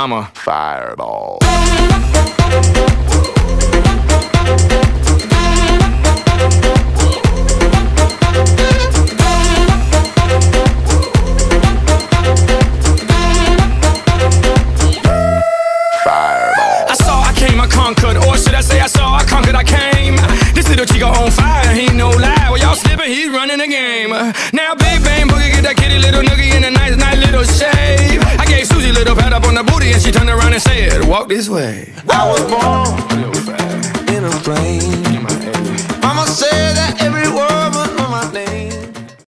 I'm a fireball. Fireball. I saw, I came, I conquered, or should I say I saw, I conquered, I came. This little chico on fire, he no lie. Well, y'all slipping, he's running the game. Now, Big Bang Boogie, get that kitty she turned said, Walk this way. I was born in a plane.